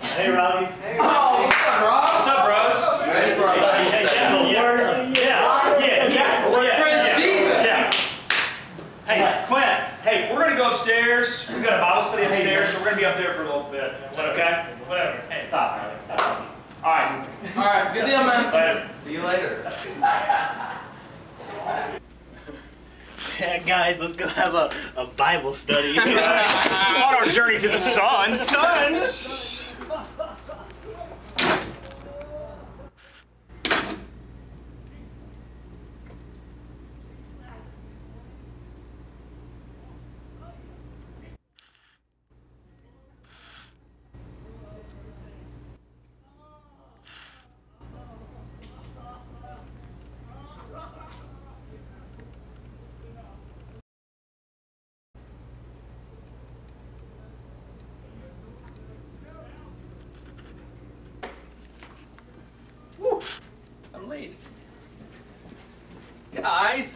Hey, Robbie. Hey, Robbie. Oh, what's up, Rob? What's up, bros? You ready for our Bible yeah, Yeah. Yeah, yeah, yeah, yeah, yeah, yeah, yeah, yeah, Jesus. yeah. Hey, yes. Clint. Hey, we're gonna go upstairs. We've got a Bible study upstairs, so we're gonna be up there for a little bit. Is that okay? Whatever. Hey, stop, Alex. Stop. All right. All right. Good deal, man. Later. See you later. Yeah, guys, let's go have a, a Bible study. On our journey to the sun. Son! Late. Guys.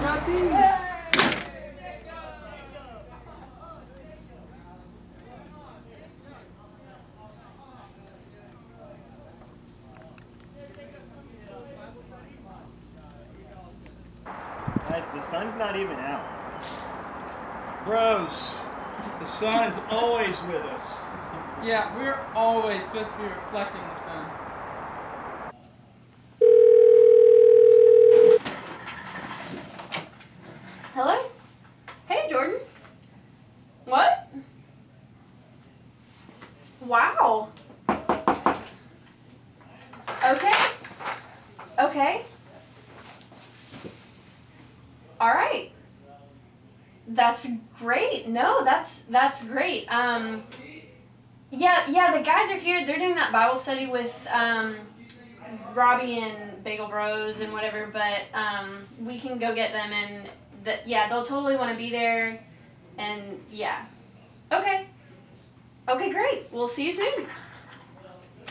Guys, the sun's not even out. Bros, the sun is always with us. Yeah, we're always supposed to be reflecting the sun. Hello? Hey, Jordan. What? Wow. Okay. Okay. All right. That's great. No, that's that's great. Um yeah, yeah, the guys are here. They're doing that Bible study with um Robbie and Bagel Bros and whatever, but um, we can go get them and that yeah, they'll totally want to be there, and yeah, okay, okay, great. We'll see you soon,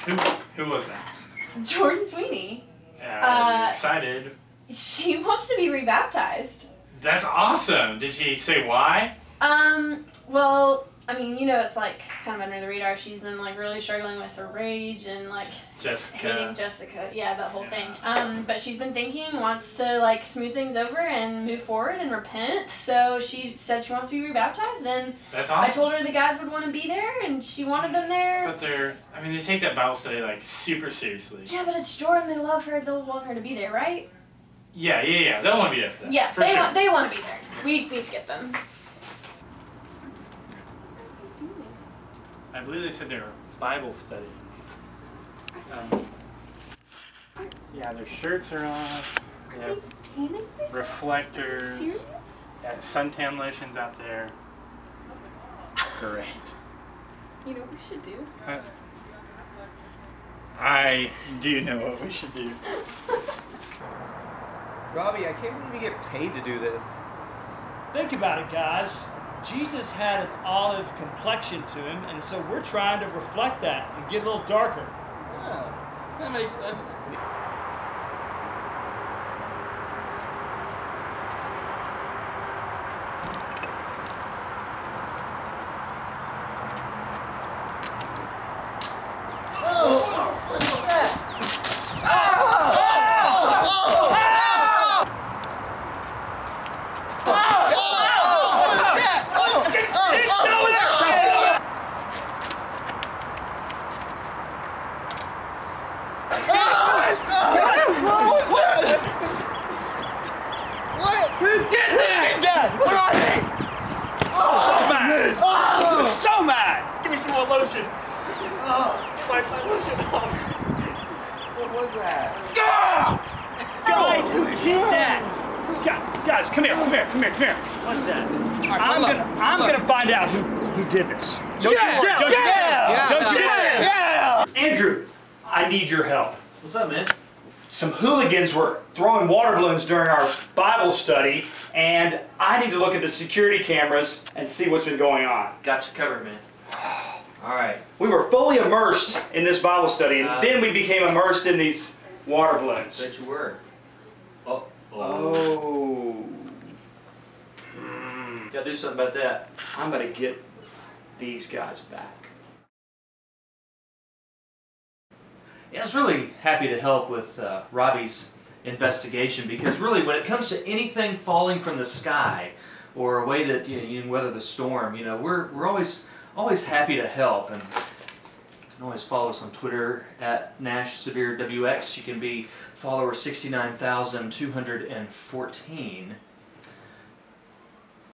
Who, who was that? Jordan Sweeney. Yeah, Uh, I'm excited. She wants to be rebaptized. That's awesome. Did she say why? Um, well, I mean, you know, it's like kind of under the radar. She's been like really struggling with her rage and like Jessica. hating Jessica. Yeah, that whole Yeah. thing. Um, but she's been thinking, wants to like smooth things over and move forward and repent. So she said she wants to be rebaptized, and That's I told her the guys would want to be there, and she wanted them there. But they're, I mean, they take that Bible study like super seriously. Yeah, but it's Jordan. They love her. They'll want her to be there, right? Yeah, yeah, yeah. They don't want to be there for that. Yeah, for they sure. want they want to be there. We need to get them. I believe they said they're Bible study. Um, yeah, their shirts are off. They have Tanning? reflectors. Serious? Yeah, suntan lotions out there. Great. You know what we should do? Uh, I do know what we should do. Robbie, I can't believe you get paid to do this. Think about it, guys. Jesus had an olive complexion to him, and so we're trying to reflect that and get a little darker. Yeah, That makes sense. Who did that? So mad! Oh. I'm so mad! Give me some more lotion. Oh, wipe my lotion off. What was that? Guys, who did that? Guys, guys, come here, come here, come here, come here. What's that? I'm gonna, I'm gonna find out who, who did this. Don't Yeah, you, yeah, don't you- yeah, don't you- Yeah! Andrew, I need your help. What's up, man? Some hooligans were throwing water balloons during our Bible study, and I need to look at the security cameras and see what's been going on. Got you covered, man. All right. We were fully immersed in this Bible study, and Uh. then we became immersed in these water balloons. Bet you were. Oh. Mm, Gotta do something about that. I'm gonna get these guys back. Yeah, I was really happy to help with uh, Robbie's investigation because really, when it comes to anything falling from the sky or a way that you, know, you can weather the storm, you know, we're we're always always happy to help and. You can always follow us on Twitter at Nash Severe WX. You can be follower 69,214.